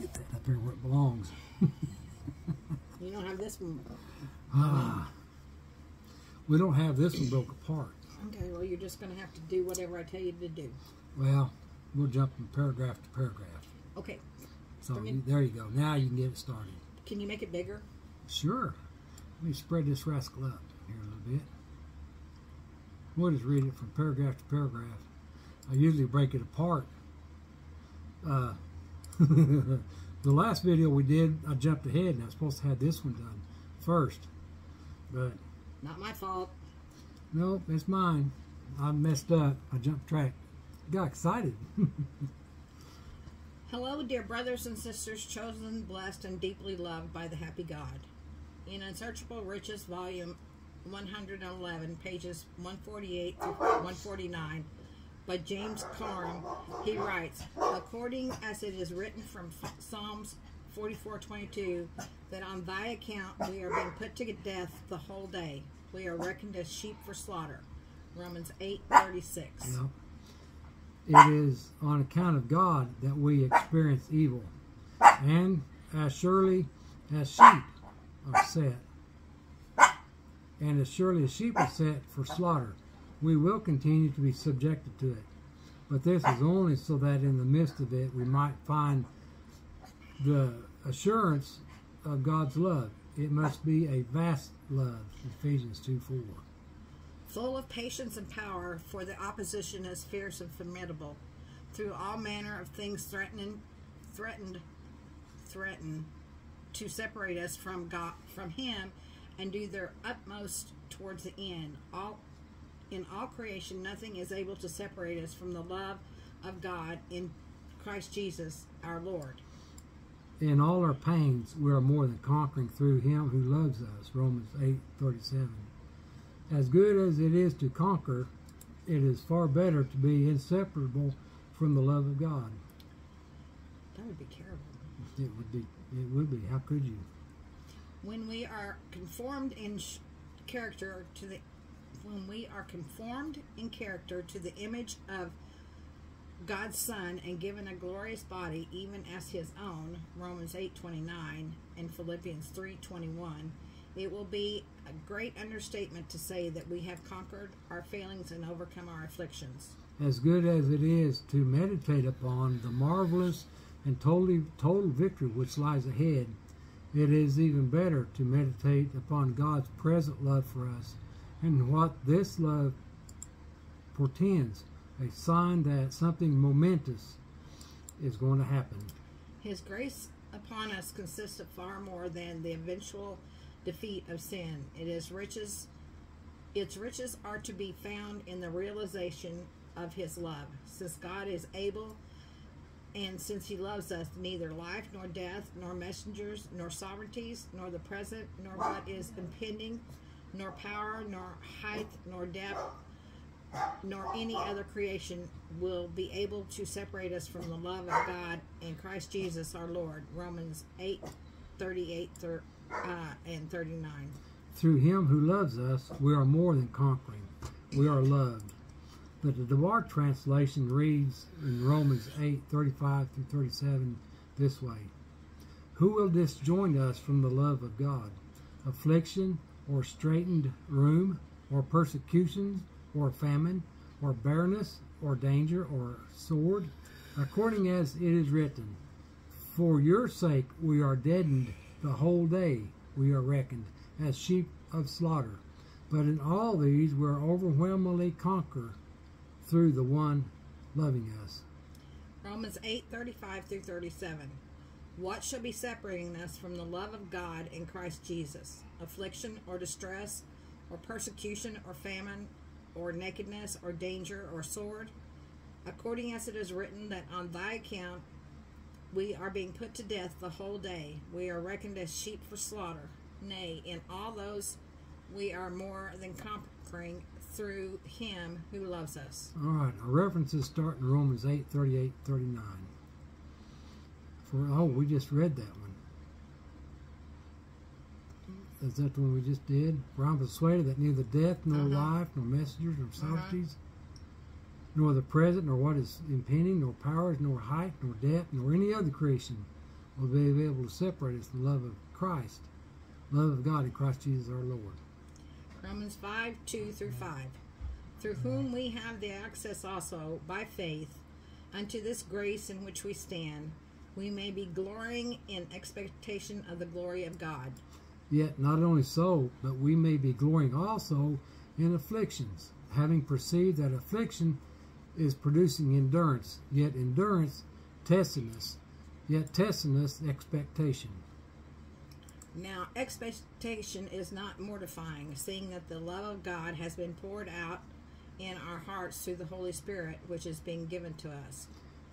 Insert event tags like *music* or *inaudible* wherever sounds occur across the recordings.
Get that up here where it belongs. You don't have this one. *laughs* Ah. We don't have this one broke apart. Okay, well, you're just going to have to do whatever I tell you to do. Well, we'll jump from paragraph to paragraph. Okay, So you, there you go. Now you can get it started. can you make it bigger? Sure. Let me spread this rascal up here a little bit. We'll just read it from paragraph to paragraph. I usually break it apart. Uh, *laughs* the last video we did, I jumped ahead and I was supposed to have this one done first. But Not my fault. no, it's mine. I messed up. I jumped track. Got excited. *laughs* Hello, dear brothers and sisters, chosen, blessed, and deeply loved by the happy God. In Unsearchable Riches, volume 111, pages 148 through 149, by James Coram, he writes, According as it is written from Psalms 44:22, that on thy account we are being put to death the whole day. We are reckoned as sheep for slaughter. Romans 8:36. No. It is on account of God that we experience evil. And as surely as sheep are set, and as surely as sheep are set for slaughter, we will continue to be subjected to it. But this is only so that in the midst of it we might find the assurance of God's love. It must be a vast love, Ephesians 2 4. full of patience and power, for the opposition is fierce and formidable. Through all manner of things threatening, threatened, threaten to separate us from God, from Him, and do their utmost towards the end. All in all creation, nothing is able to separate us from the love of God in Christ Jesus, our Lord. in all our pains we are more than conquering through him who loves us romans 8:37 as good as it is to conquer it is far better to be inseparable from the love of god That would be terrible. it would be it would be how could you when we are conformed in sh- character to the when we are conformed in character to the image of God's Son and given a glorious body even as his own Romans 8:29 and Philippians 3:21 it will be a great understatement to say that we have conquered our failings and overcome our afflictions. As good as it is to meditate upon the marvelous and totally total victory which lies ahead it is even better to meditate upon God's present love for us and what this love portends a sign that something momentous is going to happen. His grace upon us consists of far more than the eventual defeat of sin. It is riches its riches are to be found in the realization of his love. Since God is able and since he loves us, neither life nor death, nor messengers, nor sovereignties, nor the present, nor what is impending, nor power, nor height, nor depth, nor any other creation will be able to separate us from the love of God in Christ Jesus our Lord. Romans 8 38 thir- uh, and 39. Through him who loves us, we are more than conquering. We are loved. But the Dabhar translation reads in Romans 8 35 through 37 this way Who will disjoin us from the love of God? Affliction, or straitened room, or persecutions, or famine, or barrenness, or danger, or sword? According as it is written, For your sake we are deadened the whole day, we are reckoned as sheep of slaughter. But in all these we are overwhelmingly conquered through the one loving us. Romans 8 35 through 37. What shall be separating us from the love of God in Christ Jesus? Affliction or distress, or persecution or famine, or nakedness or danger or sword? According as it is written that on thy account we are being put to death the whole day, we are reckoned as sheep for slaughter. Nay, in all those we are more than conquering through him who loves us. All right, our references start in Romans 8 38 39. For, oh, we just read that one. Is that the one we just did? For I'm persuaded that neither death, nor Uh-huh. life, nor messengers, nor sovereignties, nor the present, nor what is impending, nor powers, nor height, nor depth, nor any other creation will be able to separate us from the love of Christ, love of God in Christ Jesus our Lord. Romans 5 2 through 5. Through whom we have the access also by faith unto this grace in which we stand, we may be glorying in expectation of the glory of God. Yet not only so, but we may be glorying also in afflictions, having perceived that affliction is producing endurance, yet endurance testiness, yet testiness expectation. Now, expectation is not mortifying, seeing that the love of God has been poured out in our hearts through the Holy Spirit, which is being given to us.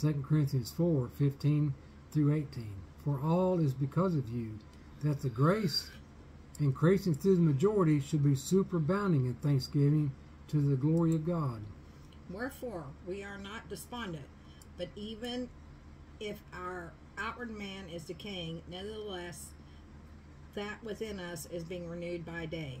2 Corinthians 4 15 through 18. For all is because of you, that the grace increasing through the majority should be superabounding in thanksgiving to the glory of God. Wherefore, we are not despondent, but even if our outward man is decaying, nevertheless, that within us is being renewed by day,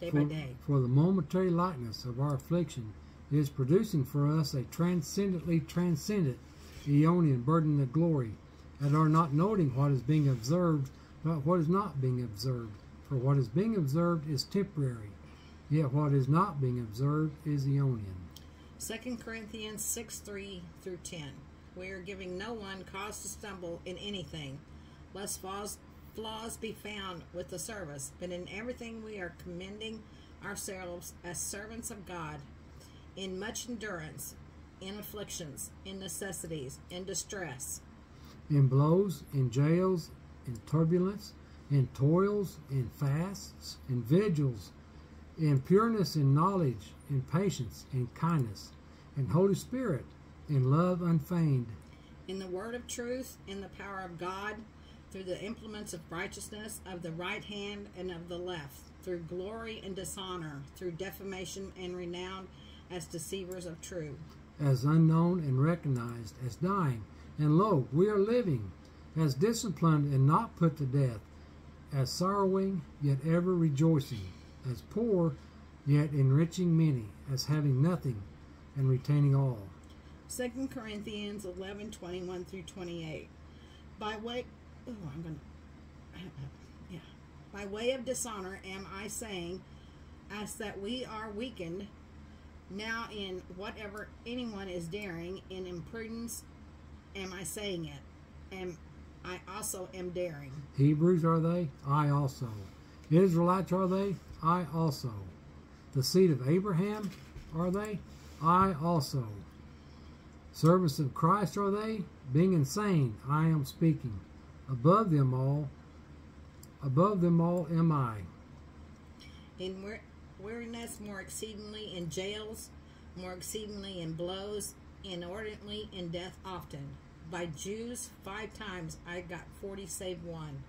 day for, by day. For the momentary lightness of our affliction is producing for us a transcendently transcendent Aeonian burden of glory, and are not noting what is being observed, but what is not being observed. For what is being observed is temporary, yet what is not being observed is Aeonian. 2 Corinthians 6 3 through 10. We are giving no one cause to stumble in anything, lest flaws, flaws be found with the service, but in everything we are commending ourselves as servants of God, in much endurance, in afflictions, in necessities, in distress, in blows, in jails, in turbulence, in toils, in fasts, in vigils, in pureness, in knowledge, in patience, in kindness, in Holy Spirit, in love unfeigned, in the word of truth, in the power of God, through the implements of righteousness of the right hand and of the left, through glory and dishonor, through defamation and renown as deceivers of truth. as unknown and recognized, as dying, and lo, we are living, as disciplined and not put to death, as sorrowing, yet ever rejoicing, as poor, yet enriching many, as having nothing and retaining all. 2 Corinthians 11 21 through 28. By way, oh, I'm going to, yeah. By way of dishonor am I saying, as that we are weakened, now in whatever anyone is daring, in imprudence am I saying it, Am I also am daring. Hebrews are they? I also. Israelites are they? I also. The seed of Abraham are they? I also. Servants of Christ are they? Being insane, I am speaking. Above them all, above them all am I. In wear- weariness more exceedingly, in jails more exceedingly, in blows, inordinately, in death often. By Jews five times I got forty save one.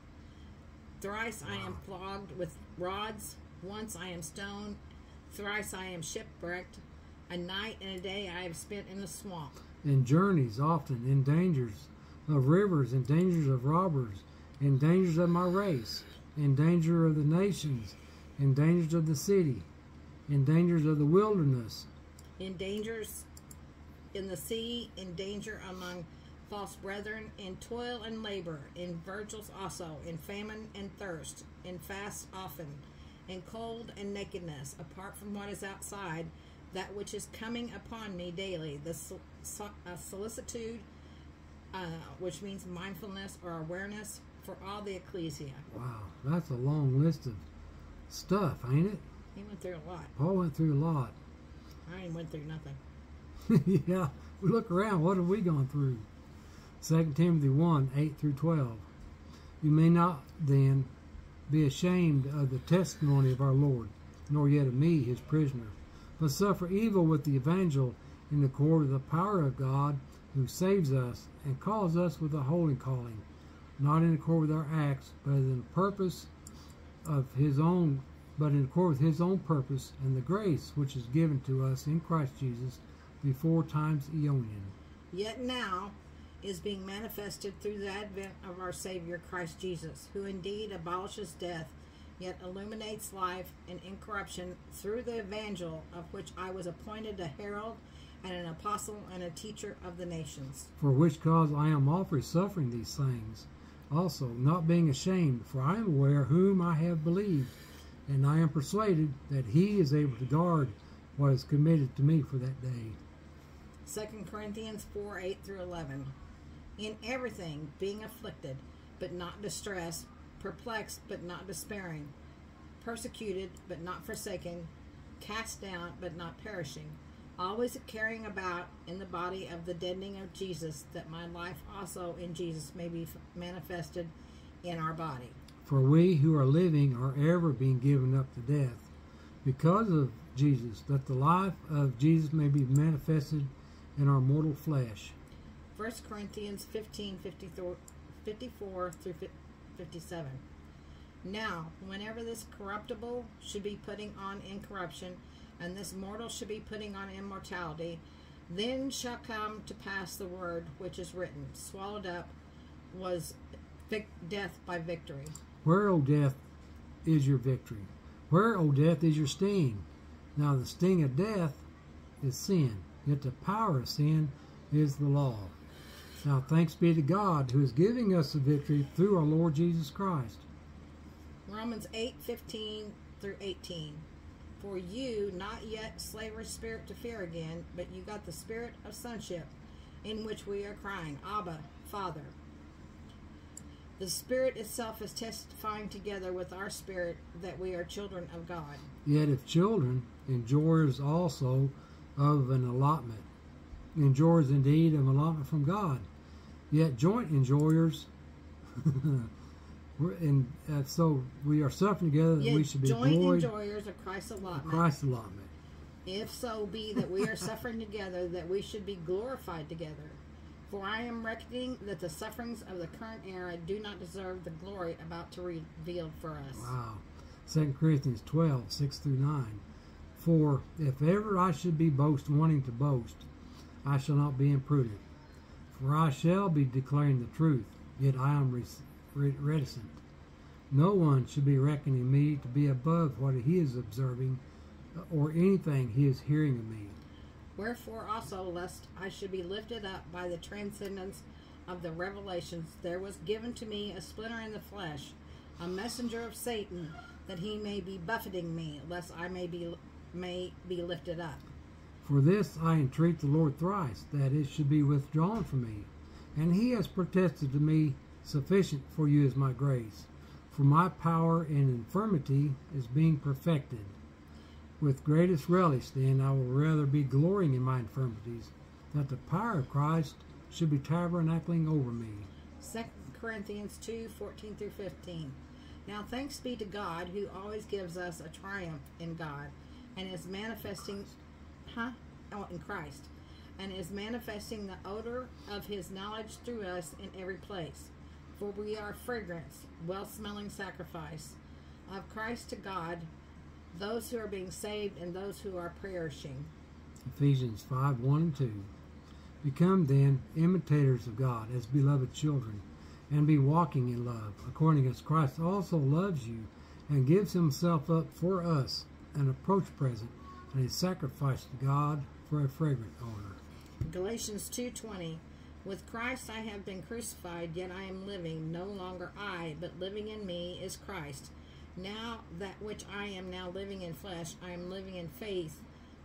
Thrice I am flogged with rods, once I am stoned, thrice I am shipwrecked, a night and a day I have spent in the swamp. In journeys often, in dangers of rivers, in dangers of robbers, in dangers of my race, in danger of the nations, in dangers of the city, in dangers of the wilderness, in dangers in the sea, in danger among false brethren, in toil and labor, in virgils also, in famine and thirst, in fast often, in cold and nakedness, apart from what is outside, that which is coming upon me daily, the uh, solicitude, uh, which means mindfulness or awareness for all the ecclesia. Wow, that's a long list of stuff, ain't it? He went through a lot. Paul went through a lot. I ain't went through nothing. *laughs* yeah, we look around. What have we gone through? 2 Timothy 1 8 through 12. You may not then be ashamed of the testimony of our Lord, nor yet of me, his prisoner, but suffer evil with the evangel in accord with the power of God who saves us and calls us with a holy calling, not in accord with our acts, but in the purpose of his own but in accord with his own purpose and the grace which is given to us in Christ Jesus before times Aeonian. Yet now is being manifested through the advent of our Savior Christ Jesus, who indeed abolishes death, yet illuminates life and incorruption through the evangel of which I was appointed a herald and an apostle and a teacher of the nations. For which cause I am always suffering these things. also, not being ashamed, for I am aware whom I have believed, and I am persuaded that he is able to guard what is committed to me for that day. 2 Corinthians 4 8 through 11. In everything, being afflicted, but not distressed, perplexed, but not despairing, persecuted, but not forsaken, cast down, but not perishing, always carrying about in the body of the deadening of Jesus, that my life also in Jesus may be manifested in our body. For we who are living are ever being given up to death, because of Jesus, that the life of Jesus may be manifested in our mortal flesh. 1 Corinthians 15 54 through 57. Now, whenever this corruptible should be putting on incorruption, and this mortal should be putting on immortality, then shall come to pass the word which is written, swallowed up was death by victory. Where, O death, is your victory? Where, O death, is your sting? Now the sting of death is sin, yet the power of sin is the law. Now thanks be to God who is giving us the victory through our Lord Jesus Christ. Romans 8 15 through 18. For you not yet slavish spirit to fear again, but you got the spirit of sonship, in which we are crying, Abba, Father. The Spirit itself is testifying together with our spirit that we are children of God. Yet if children, enjoyers also of an allotment, enjoyers indeed of an allotment from God, yet joint enjoyers. *laughs* and uh, so we are suffering together that Yet we should be joint enjoyers of Christ's allotment. Christ's allotment. If so be that we are suffering together, that we should be glorified together. For I am reckoning that the sufferings of the current era do not deserve the glory about to be revealed for us. Wow. 2 Corinthians 12, 6 through 9. For if ever I should be boast wanting to boast, I shall not be imprudent. For I shall be declaring the truth, yet I am reticent. No one should be reckoning me to be above what he is observing uh, or anything he is hearing of me. Wherefore also, lest I should be lifted up by the transcendence of the revelations, there was given to me a splinter in the flesh, a messenger of Satan, that he may be buffeting me, lest I may be may be lifted up. For this I entreat the Lord thrice, that it should be withdrawn from me. And he has protested to me, Sufficient for you is my grace, for my power in infirmity is being perfected. With greatest relish, then, I will rather be glorying in my infirmities, that the power of Christ should be tabernacling over me. 2 Corinthians 2 14 through 15. Now thanks be to God who always gives us a triumph in God and is manifesting, huh? In Christ, and is manifesting the odor of his knowledge through us in every place. For we are fragrance, well smelling sacrifice of Christ to God those who are being saved and those who are perishing. Ephesians 5 1 and 2. Become then imitators of God as beloved children, and be walking in love, according as Christ also loves you and gives himself up for us, an approach present and a sacrifice to God for a fragrant odor. Galatians 2:20 With Christ I have been crucified yet I am living no longer I but living in me is Christ now that which I am now living in flesh, I am living in faith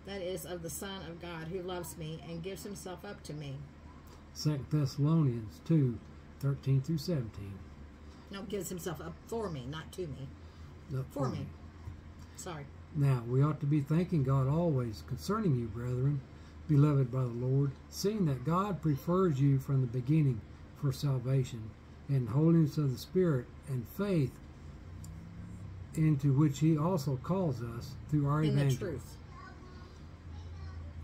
that is of the Son of God who loves me and gives himself up to me. 2 Thessalonians 2 13 through 17. No, gives himself up for me, not to me. Up For me. Sorry. Now, we ought to be thanking God always concerning you, brethren, beloved by the Lord, seeing that God prefers you from the beginning for salvation, in holiness of the Spirit and faith into which he also calls us through our In the evangelism. truth.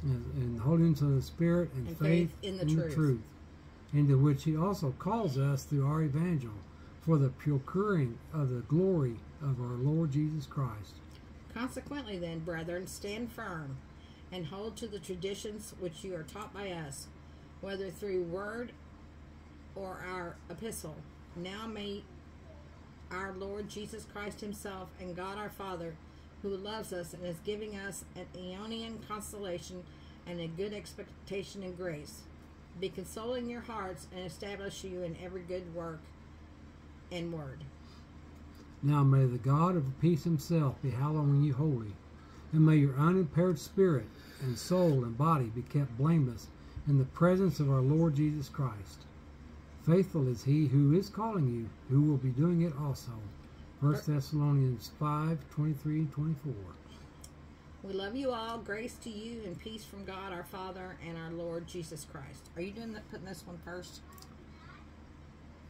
And, and holiness of the Spirit and, And faith, faith in the truth. into which he also calls us through our evangel for the procuring of the glory of our Lord Jesus Christ. Consequently, then, brethren, stand firm and hold to the traditions which you are taught by us, whether through word or our epistle. Now may our Lord Jesus Christ Himself and God our Father, who loves us and is giving us an aeonian consolation and a good expectation in grace, be consoling your hearts and establish you in every good work and word. Now may the God of peace himself be hallowing you holy, and may your unimpaired spirit and soul and body be kept blameless in the presence of our Lord Jesus Christ. Faithful is he who is calling you, who will be doing it also. 1 Thessalonians 5 23 and 24. We love you all. Grace to you and peace from God our Father and our Lord Jesus Christ. Are you doing that, putting this one first?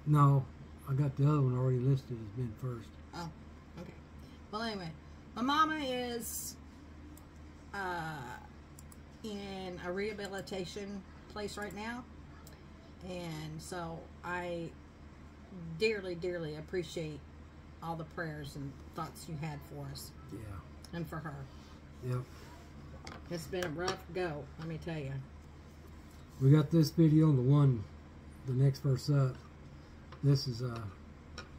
No, I got the other one already listed as being first. Oh, okay. Well, anyway, my mama is uh, in a rehabilitation place right now, and so I dearly, dearly appreciate all the prayers and thoughts you had for us Yeah. and for her. Yep. It's been a rough go, let me tell you. We got this video, the one, the next verse up. This is uh,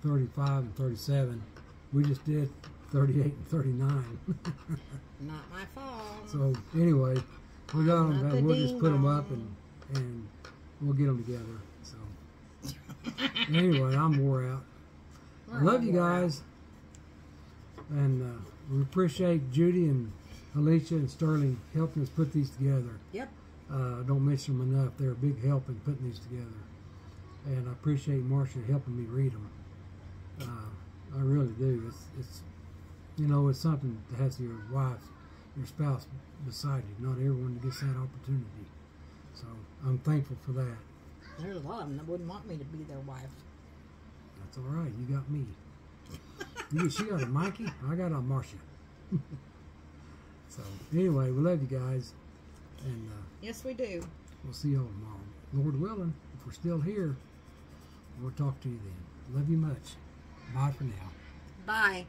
35 and 37. We just did 38 and 39. *laughs* Not my fault. so anyway, we got I'm them. We'll just put them up and and we'll get them together. So anyway, I'm wore out. I love you wore out. guys, and uh, we appreciate Judy and Alicia and Sterling helping us put these together. Yep. Uh, don't mention them enough. They're a big help in putting these together. And I appreciate Marcia helping me read them. Uh, I really do. It's, it's, you know, it's something that has your wife, your spouse beside you. Not everyone gets that opportunity. So I'm thankful for that. There's a lot of them that wouldn't want me to be their wife. That's all right. You got me. You, she got a Mikey. I got a Marcia. *laughs* so anyway, we love you guys, and uh, Yes, we do. We'll see y'all tomorrow. Lord willing, if we're still here, we'll talk to you then. Love you much. Bye for now. Bye.